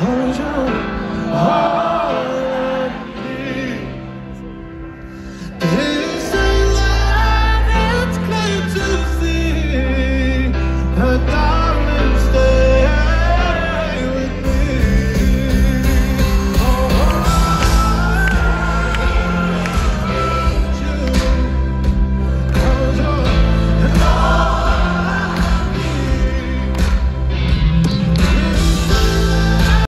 好久好